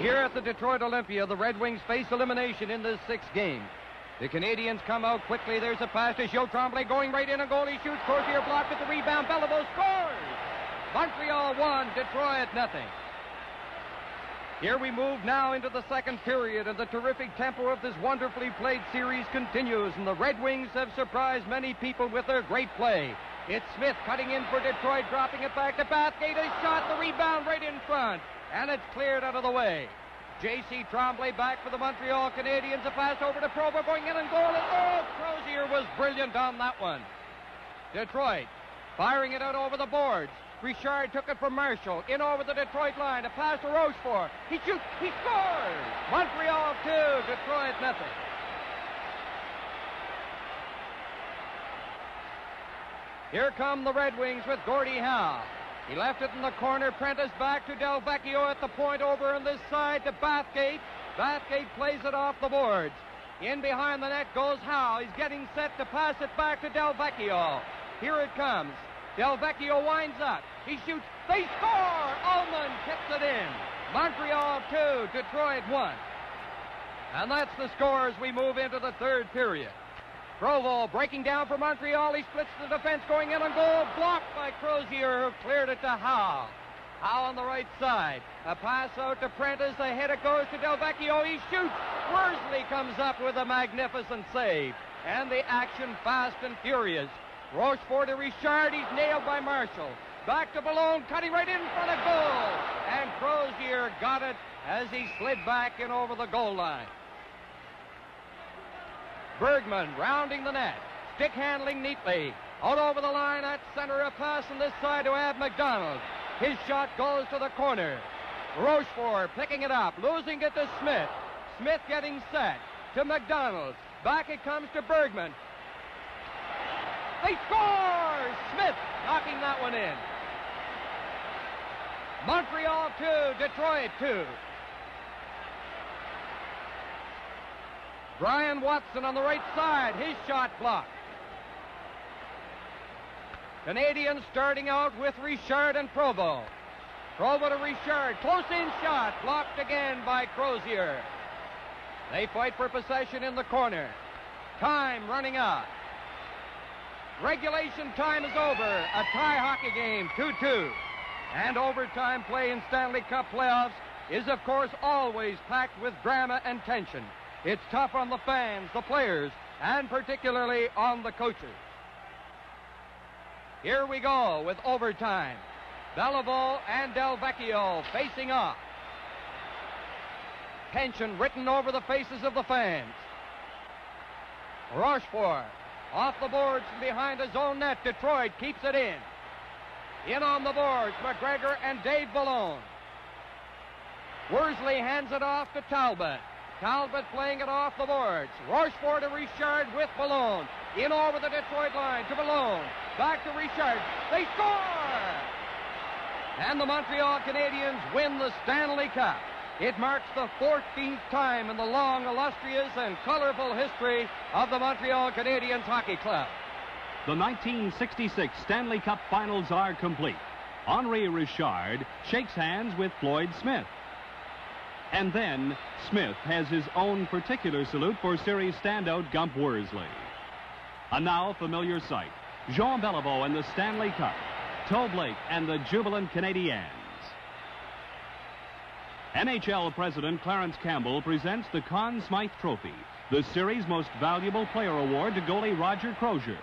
Here at the Detroit Olympia, the Red Wings face elimination in this sixth game. The Canadiens come out quickly. There's a pass to Joe Tremblay going right in. A goal. He shoots. Crozier blocked at the rebound. Beliveau scores. Montreal won. Detroit nothing. Here we move now into the second period, and the terrific tempo of this wonderfully played series continues, and the Red Wings have surprised many people with their great play. It's Smith cutting in for Detroit, dropping it back to Bathgate. A shot, the rebound right in front, and it's cleared out of the way. J.C. Tremblay back for the Montreal Canadiens. A pass over to Provost going in and goal. And oh, Crozier was brilliant on that one. Detroit firing it out over the boards. Richard took it from Marshall. In over the Detroit line. A pass to Rochefort. He shoots. He scores. Montreal 2, Detroit nothing. Here come the Red Wings with Gordie Howe. He left it in the corner. Prentice back to Del Vecchio at the point over on this side to Bathgate. Bathgate plays it off the boards. In behind the net goes Howe. He's getting set to pass it back to Del Vecchio. Here it comes. Del Vecchio winds up. He shoots. They score! Ullman tips it in. Montreal 2, Detroit 1. And that's the score as we move into the third period. Provost breaking down for Montreal. He splits the defense going in on goal. Blocked by Crozier who cleared it to Howe. Howe on the right side. A pass out to Prentice. Ahead it goes to Del Vecchio. He shoots. Worsley comes up with a magnificent save. And the action fast and furious. Rochefort to Richard. He's nailed by Marshall. Back to Balon, cutting right in front of goal. And Crozier got it as he slid back in over the goal line. Bergman rounding the net. Stick handling neatly. Out over the line at center, a pass on this side to Ab McDonald. His shot goes to the corner. Rochefort picking it up, losing it to Smith. Smith getting set to McDonald. Back it comes to Bergman. They score! Smith knocking that one in. Montreal 2, Detroit 2. Bryan Watson on the right side, his shot blocked. Canadiens starting out with Richard and Provost. Provost to Richard, close in shot, blocked again by Crozier. They fight for possession in the corner. Time running out. Regulation time is over. A tie hockey game, 2-2. And overtime play in Stanley Cup playoffs is, of course, always packed with drama and tension. It's tough on the fans, the players, and particularly on the coaches. Here we go with overtime. Beliveau and Del Vecchio facing off. Tension written over the faces of the fans. Rochefort off the boards from behind his own net. Detroit keeps it in. In on the boards, MacGregor and Dave Balon. Worsley hands it off to Talbot. Talbot playing it off the boards. Rochefort to Richard with Balon. In over the Detroit line to Balon. Back to Richard. They score! And the Montreal Canadiens win the Stanley Cup. It marks the 14th time in the long, illustrious, and colorful history of the Montreal Canadiens Hockey Club. The 1966 Stanley Cup Finals are complete. Henri Richard shakes hands with Floyd Smith. And then Smith has his own particular salute for series standout Gump Worsley. A now familiar sight, Jean Beliveau and the Stanley Cup, Toe Blake and the jubilant Canadiens. NHL President Clarence Campbell presents the Conn Smythe Trophy, the series' most valuable player award to goalie Roger Crozier.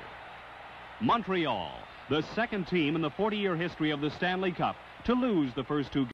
Montreal, the second team in the 40-year history of the Stanley Cup to lose the first two